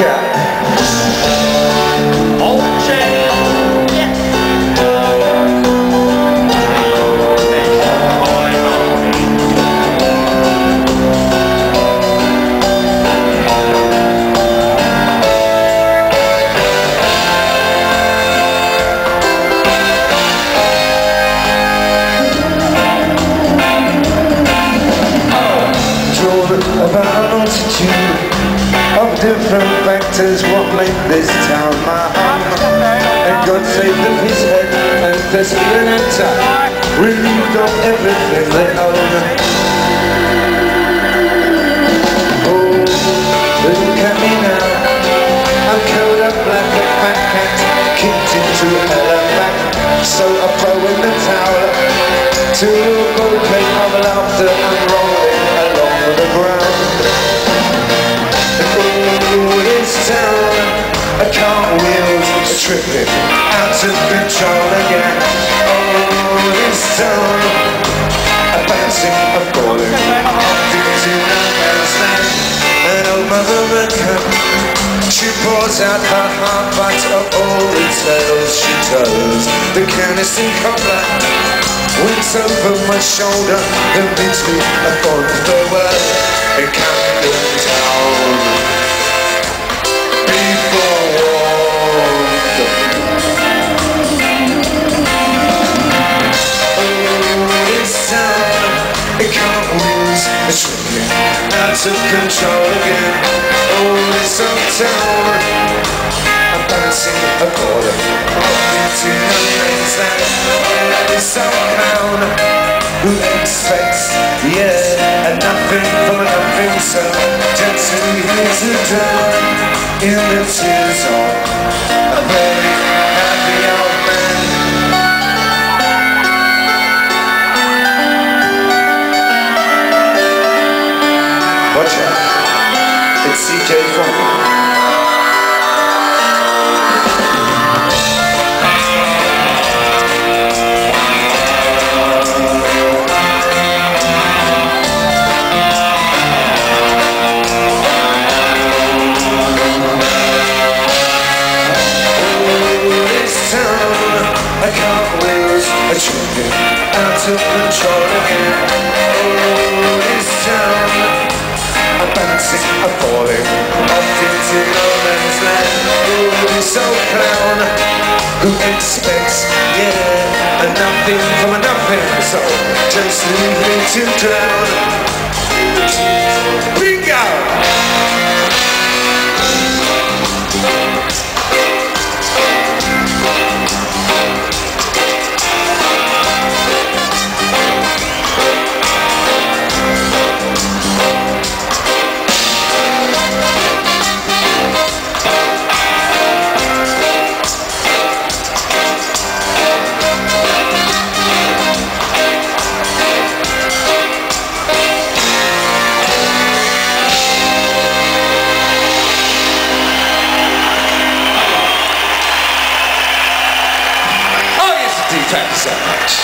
Yeah. Different factors what make this town my home? And God save the peace head and Thessalonica Relieved of everything they own. Oh, look at me now. I'm curled up like a fat cat Kicked into hell and back So I throw in the towel To tripping out of control again. Oh, this town A bouncing, a falling Off into no man's land And old Mother America She pours out her heart But of all the tales she tells The Kentish Town cobbler Winks over my shoulder And bids me a fond farewell It's really out of control again. Oh, this old town I'm bouncing a quarter Off into no man's land This clown Who expects, yeah And nothing from nothing So just to hit to In the tears of a very of control again. Oh, this town bouncing, I'm falling off into no man's land. Oh, this old clown who expects, yeah, a nothing from a nothing. So just leave me to drown. You so much.